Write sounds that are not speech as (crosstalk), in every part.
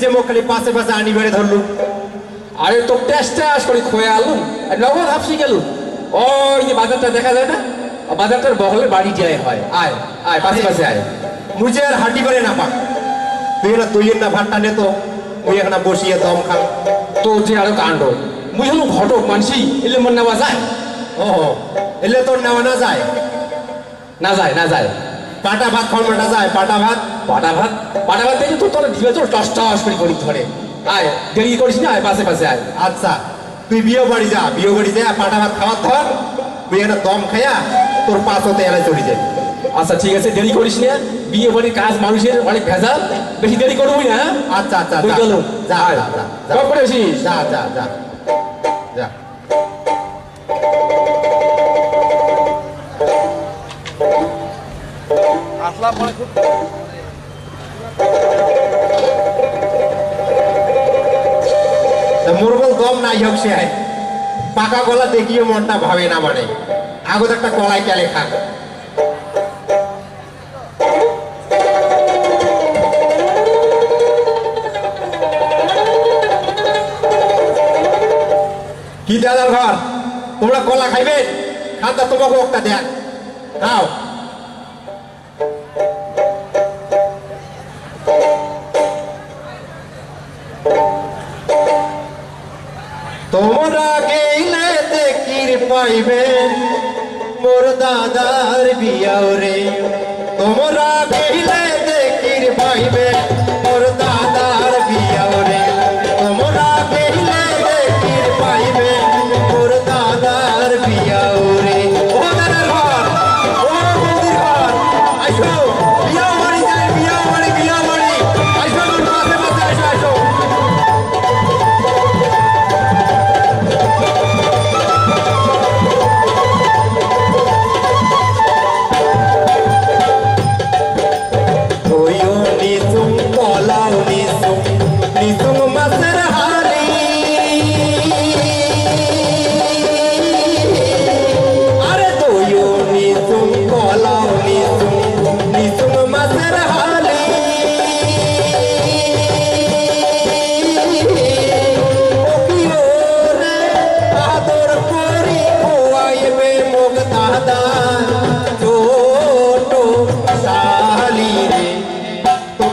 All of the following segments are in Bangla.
যে মোক খালি পাশে পাশে আনি বেড়ে ধরলু। আরে তো ট্যাস ট্যাস করে খোয়া আলুম আর নগদ হাফসি গেল ওই যে বাজারটা দেখা যায় না? বাজারটার বহলে বাড়ি যায় হয়। আয় আয়, পাশে পাশে আয়। মুঝে আর হাঁটি করে না পাক। তুই না তুই না ভাতটা নে তো। মুই এখানে বসিয়ে দম খাম তো যে আরও কাণ্ড। মুই ঘটক মানসি, এলে মন নেওয়া যায়? ও এলে তোর নেওয়া না যায়? না যায় না যায়। পাটা ভাত না যায় পাটা ভাত পাটা ভাত পাটা ভাত দেখে তো তোর দিবে তো টস টস করে করি ধরে। আয় দেরি করিস না আয় পাশে পাশে আয়। আচ্ছা তুই বিয়ে বাড়ি যা বিয়ে বাড়ি যা পাটা ভাত খাওয়ার ধর তুই এখানে দম খাইয়া তোর পাঁচ হতে এনে চলে যাবি। আচ্ছা ঠিক আছে দেরি করিস না বিয়ে বাড়ির কাজ মানুষের অনেক ভেজাল বেশি দেরি করবি না হ্যাঁ? আচ্ছা আচ্ছা বুঝ যা, যা যা যা, যা। যা যা যা। আসলাম পরে খুব মুরগল দম নাই হোক সে। পাকা কলা দেখিয়ে মনটা ভাবে না মানে আগত একটা কলাই কেলে খাক। কি দাদার ঘর? তোমরা কলা খাইবে? খান্দা তোমাকে একটা দেখ। খাও। দেখির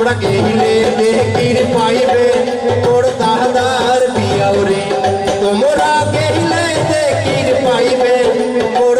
তোমরা গেলে দেখির পাইবে তোর দাদার বিয়াও রে তোমরা গেলে দেখির পাইবে তোর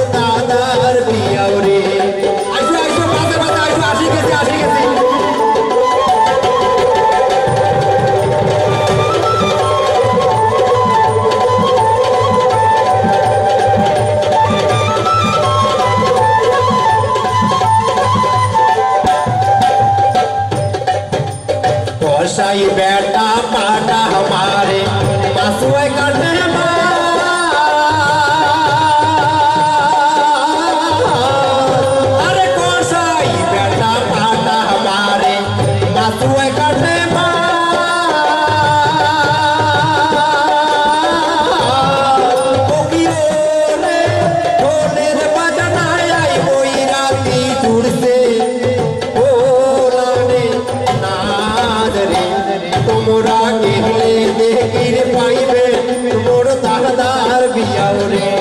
দাদার বিয়াও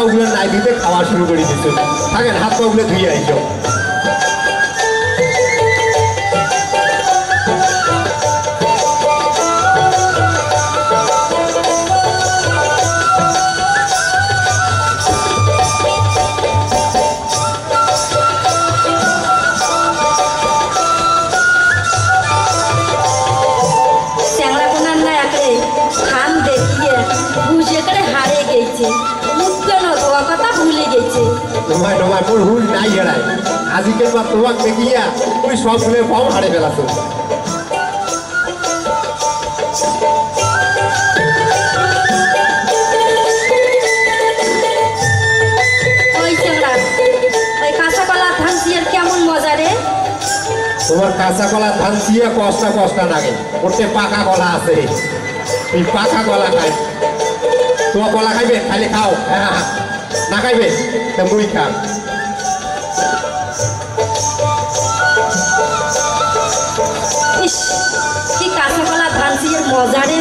পা গুলো নাই দিতে খাওয়া শুরু করে দিচ্ছে থাকেন হাত পা গুলো ধুয়ে আইস আমার তোমাক দেখিয়া তুই সব ফুলের পাও হারে ফেলাস তোমার কাঁচা কলা ধান দিয়ে কষ্ট কষ্ট লাগে। ওতে পাকা কলা আছে তুই পাকা কলা খাই। তোমার কলা খাইবে? খালি খাও। হ্যাঁ, হ্যাঁ, হ্যাঁ না খাইবে? তা মুই খাও। মজারে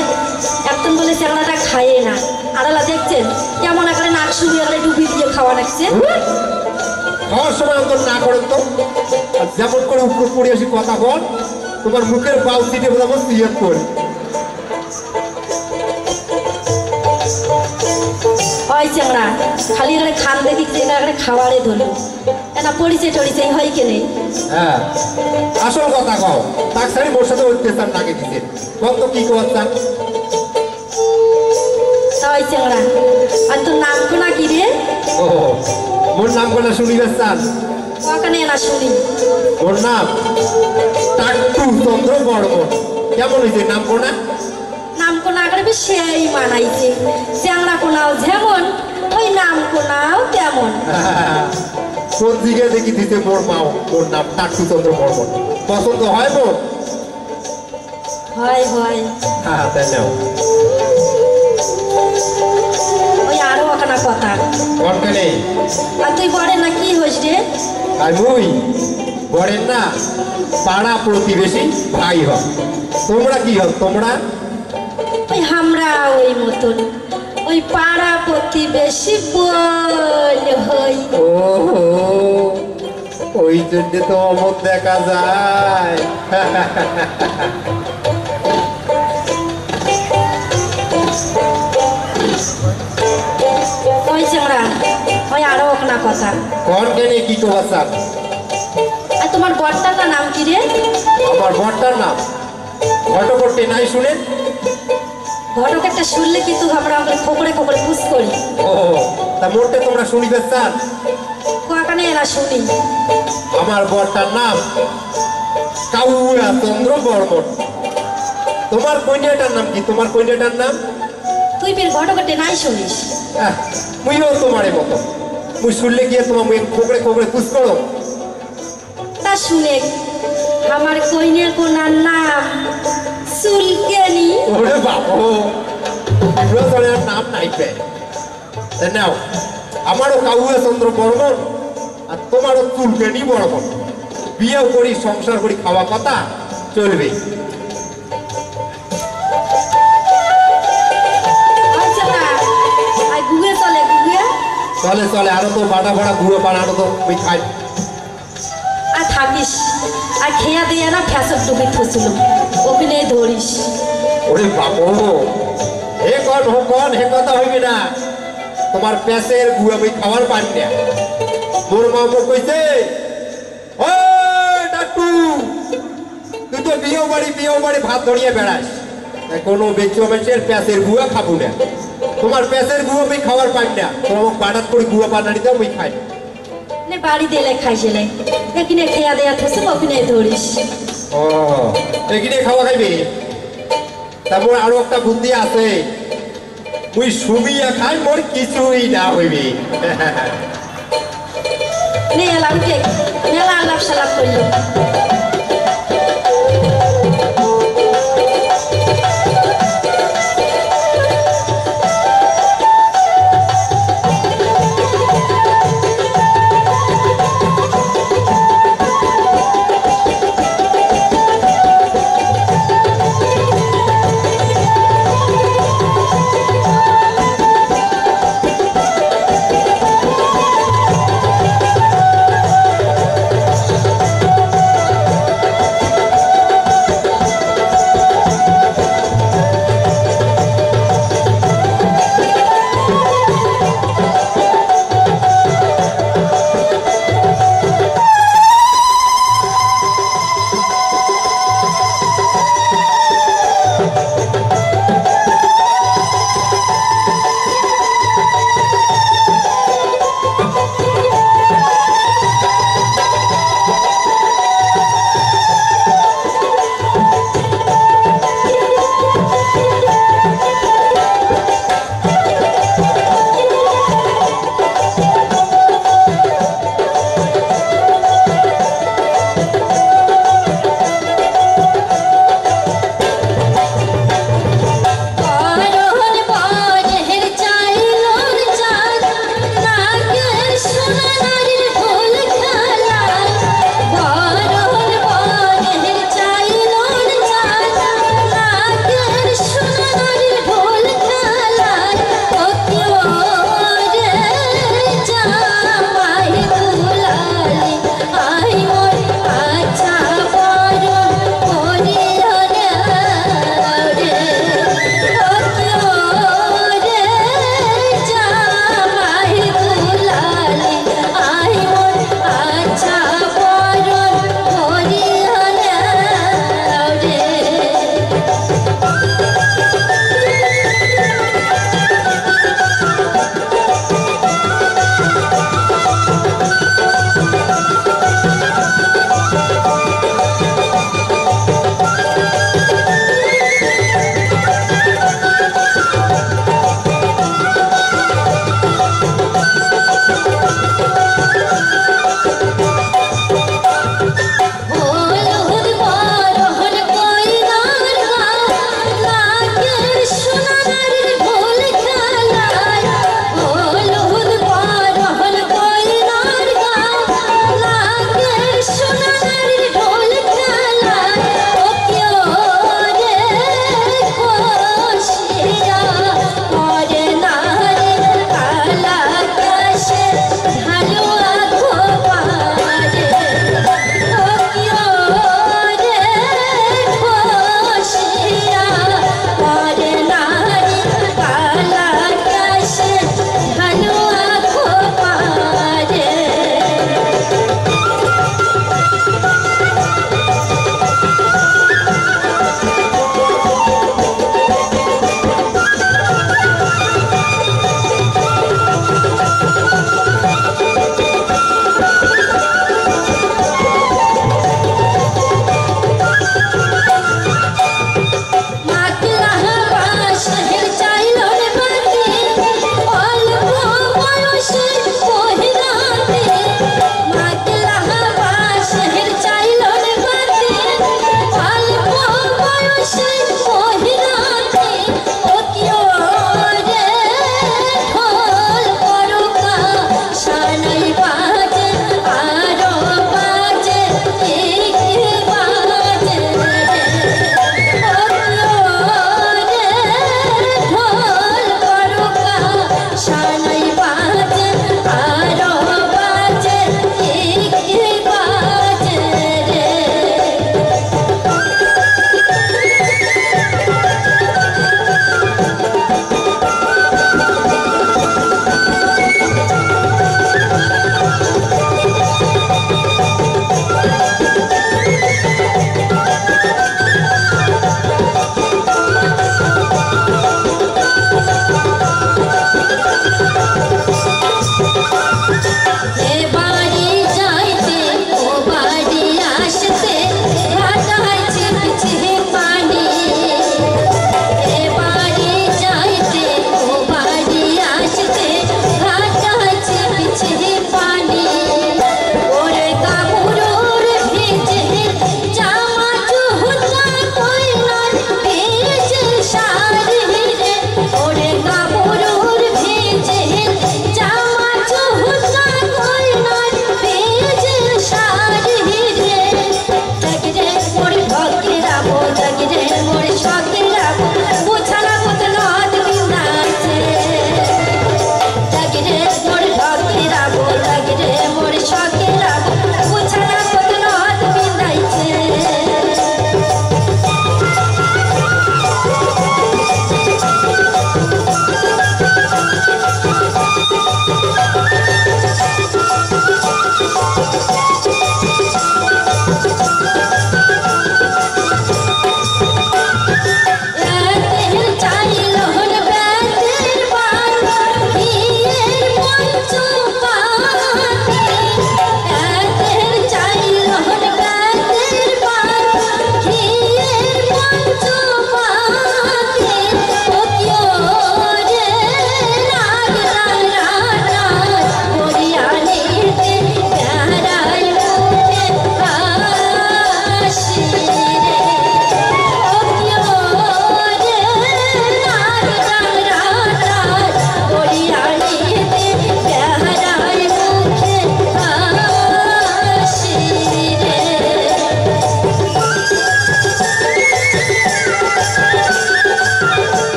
একদম বলে চ্যাংড়াটা খায় না। আড়ালা দেখছেন? কেমন একটা নাক একটা ডুবি দিয়ে খাওয়া লাগছে। খাওয়ার সময় অন্তর না করেন তো। যেমন করে উপর পড়ে আসি কথা বল তোমার মুখের বাউ সিটে বলে আমার সিএফ করি। হয় চ্যাংড়া খালি এখানে খান দেখি খাবারে ধরলো। এটা পরিচে টরিচে হয় কেনে হ্যাঁ আসল কথা কও তাক সারি মোর সাথে অত্যাচার নাকে দিতে কত কি করতাম তাই চ্যাংড়া আর তোর নাম কোনা কি রে? ও মোর নাম কোনা শুনিবে চান ওখানে না শুনি। ওর নাম টাট্টু চন্দ্র বর্মন। কেমন হয়েছে নাম কোনা? নাম কোনা করে সেই মানাইছে। চ্যাংড়া কোনাও যেমন ওই নাম কোনাও তেমন। (laughs) কোন দিকে দেখি দিতে মোর মাও ওর নাম টাট্টু চন্দ্র বর্মন পছন্দ হয় মোর। হয় হয়। হ্যাঁ তাই নাও। ওই আরও ওখানা কথা। আর তুই বড়ে না কি হইস রে? আর মুই না পাড়া প্রতিবেশী ভাই হ তোমরা কি হও? তোমরা? ওই আমরা ওই মতন। ওই পাড়া প্রতিবেশী বল হই। ও ওই জন্য তো অমর দেখা যায়। ওই ওই আরও ওখানা কথা। কি তোমার বরটার নাম কি রে? আমার বরটার নাম। ঘটকটে নাই শুনে ঘটক একটা শুনলে কিন্তু আমরা আমরা খোকরে খোকরে পুষ করি। ও তা মোটে তোমরা শুনিবে চান কোয়াখানে এরা শুনি। আমার বরটার নাম কাউয়া চন্দ্র বর্মন। তোমার কন্যাটার নাম কি? তোমার কন্যাটার নাম? তুই বের ঘটকটে নাই শুনিস। মুইও তোমারে মতো। মুই শুনলে গিয়ে তোমার মুই খোকরে খোকরে খুশ করো। তা শুনে আমার কইনে কোনার নাম সুলকেনি ওরে বাবু রোজনের নাম নাই পে। নাও আমারও কাউয়া চন্দ্র বর্মন আর তোমারও চুলকেনি বর্মন। বিয়েও করি সংসার করি খাওয়া কথা চলবে। আচ্ছা চলে চলে আরও তো বাটা ভাড়া ঘুরে পান আরও তো ওই খাই। থাকিস। আর খেয়া দিয়ে না ফ্যাসক ডুবি থুছিল ওখানে ধরিস। ওরে বাবু হে কন হো কন হে কথা হইবে না। তোমার পেশের গুয়া বই খাওয়ার পান না। মোর মা মোক কইছে ও ডাটু তুই তো বিয়ে বাড়ি বিয়ে বাড়ি ভাত ধরিয়ে বেড়াস কোনো বেচো মানুষের পেশের গুয়া খাব না। তোমার পেশের গুয়া বই খাওয়ার পান না। তোমার বাটাত করে গুয়া পানাড়ি দাও বই খাই নে বাড়ি দিলে খাইছিলে এখানে খেয়া দেয়া থুছিল ওখানে ধরিস। ও এখানে খাওয়া খাইবি? তারপর আরও একটা বুদ্ধি আছে। তুই সুমিয়া খাই মোর কিছুই না হইবি। নে এলাম কে? মেলা আলাপ সালাপ করল।